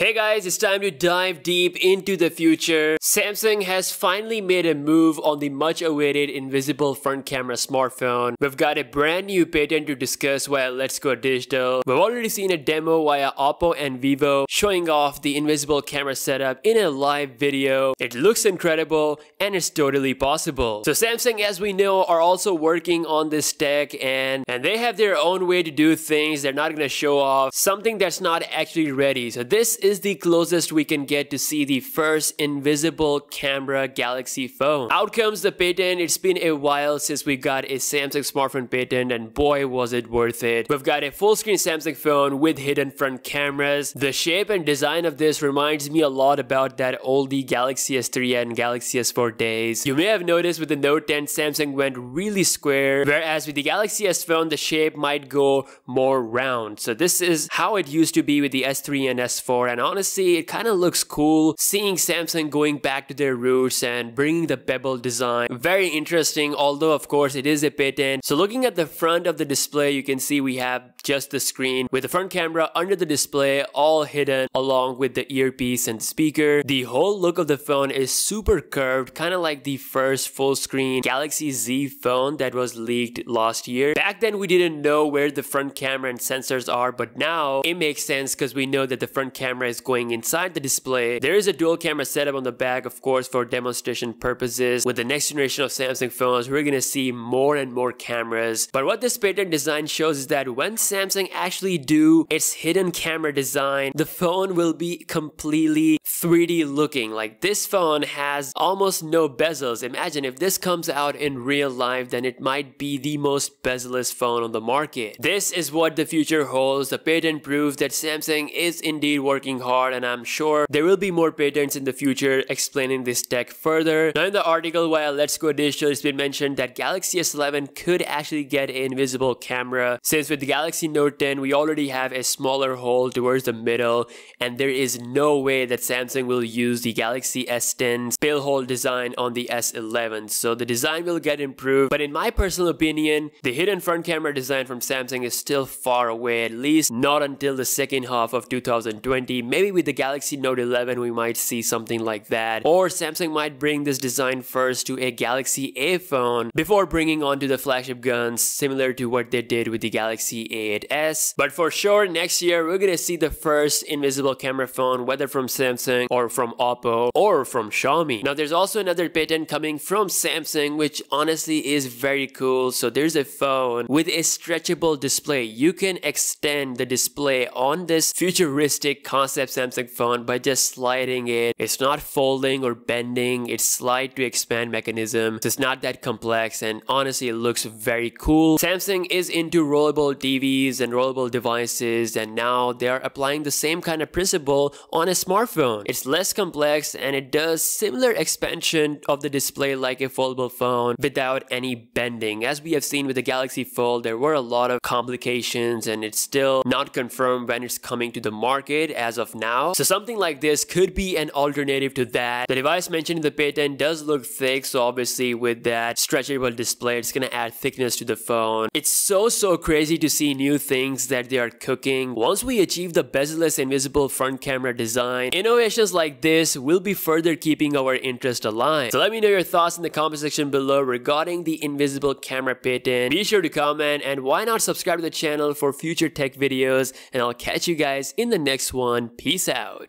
Hey guys, it's time to dive deep into the future. Samsung has finally made a move on the much awaited invisible front camera smartphone. We've got a brand new patent to discuss via Let's Go Digital. We've already seen a demo via Oppo and Vivo showing off the invisible camera setup in a live video. It looks incredible and it's totally possible. So Samsung, as we know, are also working on this tech and, and they have their own way to do things. They're not going to show off something that's not actually ready. So this is is the closest we can get to see the first invisible camera Galaxy phone. Out comes the patent. It's been a while since we got a Samsung smartphone patent and boy was it worth it. We've got a full screen Samsung phone with hidden front cameras. The shape and design of this reminds me a lot about that oldie Galaxy S3 and Galaxy S4 days. You may have noticed with the Note 10 Samsung went really square whereas with the Galaxy S phone the shape might go more round. So this is how it used to be with the S3 and S4 and and honestly it kind of looks cool seeing Samsung going back to their roots and bringing the bevel design. Very interesting although of course it is a patent. So looking at the front of the display you can see we have just the screen with the front camera under the display all hidden along with the earpiece and speaker. The whole look of the phone is super curved kind of like the first full screen Galaxy Z phone that was leaked last year. Back then we didn't know where the front camera and sensors are but now it makes sense because we know that the front camera is going inside the display. There is a dual camera setup on the back, of course, for demonstration purposes. With the next generation of Samsung phones, we're gonna see more and more cameras. But what this patent design shows is that when Samsung actually do its hidden camera design, the phone will be completely 3D looking. Like this phone has almost no bezels. Imagine if this comes out in real life, then it might be the most bezel-less phone on the market. This is what the future holds. The patent proves that Samsung is indeed working hard and I'm sure there will be more patents in the future explaining this tech further. Now in the article while Let's Go Digital it's been mentioned that Galaxy S11 could actually get an invisible camera since with the Galaxy Note 10 we already have a smaller hole towards the middle and there is no way that Samsung will use the Galaxy S10's pill hole design on the S11 so the design will get improved but in my personal opinion the hidden front camera design from Samsung is still far away at least not until the second half of 2020 Maybe with the Galaxy Note 11 we might see something like that. Or Samsung might bring this design first to a Galaxy A phone before bringing onto the flagship guns similar to what they did with the Galaxy A8s. But for sure next year we're gonna see the first invisible camera phone whether from Samsung or from Oppo or from Xiaomi. Now there's also another patent coming from Samsung which honestly is very cool. So there's a phone with a stretchable display. You can extend the display on this futuristic concept Samsung phone by just sliding it. It's not folding or bending, it's slide to expand mechanism. It's not that complex and honestly it looks very cool. Samsung is into rollable TVs and rollable devices and now they are applying the same kind of principle on a smartphone. It's less complex and it does similar expansion of the display like a foldable phone without any bending. As we have seen with the Galaxy Fold, there were a lot of complications and it's still not confirmed when it's coming to the market as of now. So something like this could be an alternative to that. The device mentioned in the patent does look thick, so obviously with that stretchable display, it's gonna add thickness to the phone. It's so, so crazy to see new things that they are cooking. Once we achieve the bezel-less invisible front camera design, innovations like this will be further keeping our interest alive. So let me know your thoughts in the comment section below regarding the invisible camera patent. Be sure to comment and why not subscribe to the channel for future tech videos and I'll catch you guys in the next one. Peace out.